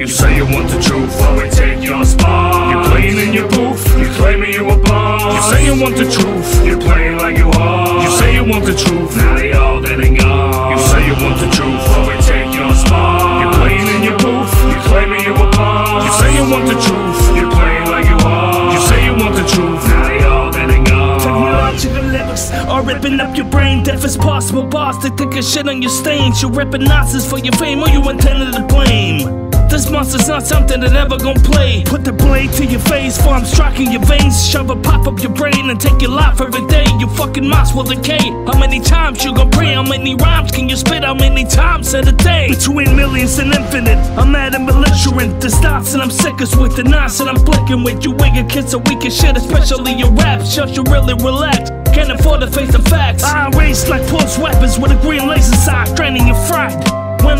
want the truth, but we take your spot. You're playing in your booth, you claiming you a boss. You say you want the truth, you're playing like you are. You say you want the truth, now they all dead and gone. You say you want the truth, but we take your spot. You're playing in your booth, you claiming you a boss. You say you want the truth, you're playing like you are. You say you want the truth, now they all dead and gone. Technological lyrics are ripping up your brain. Deaf as possible, boss. They think of shit on your stains. You're ripping nonsense for your fame, or you intended to blame. This monster's not something that ever gon' play. Put the blade to your face, for I'm striking your veins. Shove a pop up your brain and take your life every day. You fucking mouth will decay. How many times you gon' pray? How many rhymes can you spit? How many times in a day? Between millions and infinite, I'm mad and belligerent. The stops and I'm sickest with the nonsense I'm flicking with. You wicked kids are weak as shit, especially your rap. Shut you really relax. Can't afford to face the facts. I race like pulse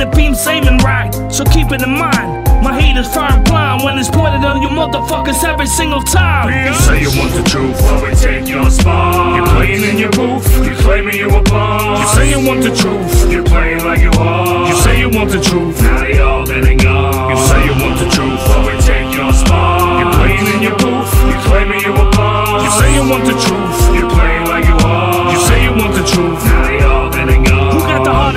the beam's aiming right, so keep it in mind. My haters fire blind when it's pointed on you motherfuckers every single time. You say you want the truth, but we take your spot. You're playing in your booth, you claiming you a boss. You say you want the truth, you're playing like you are. You say you want the truth, now they all dead and gone. You say you want the truth, but we take your spot. You're playing in your booth, you claiming you a boss. You say you want the truth,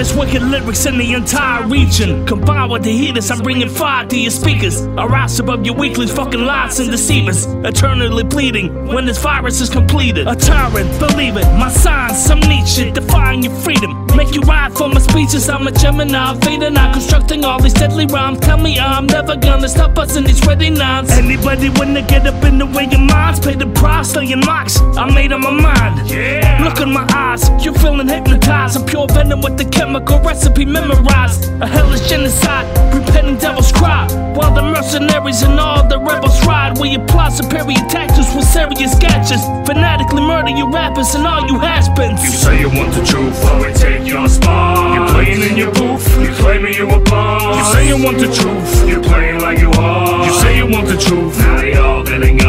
Got wicked lyrics in the entire region? Combined with the heaters, I'm bringing fire to your speakers. I rise above your weaklings, fucking lies and deceivers. Eternally bleeding when this virus is completed. A tyrant, believe it. My signs, some Nietzsche, defying your freedom. You ride for my speeches. I'm a Gemini, Veda, not constructing all these deadly rhymes. Tell me I'm never gonna stop busting these ready nines. Anybody wanna get up in the way your minds? Pay the price, laying marks. I made up my mind. Yeah. Look in my eyes, you're feeling hypnotized. I'm pure venom with the chemical recipe memorized. A hellish genocide, repenting devils cry. The mercenaries and all the rebels ride, we apply superior tactics with serious gadgets. Fanatically murder your rappers and all you has-beens. You say you want the truth, but we take your spot. You're playing in your booth, you claiming you a boss. You say you want the truth, you're playing like you are. You say you want the truth, now they all dead and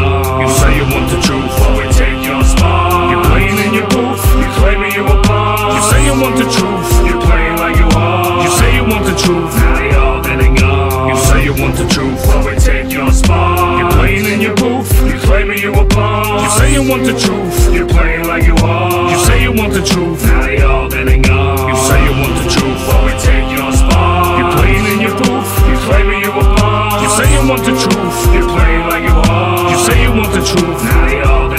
want the truth, you're playing like you are. You say you want the truth, now they all and gone. You say you want the truth, but we take your spot. You're playing in your booth, you claiming you a boss. You say you want the truth, you're playing like you are. You say you want the truth, now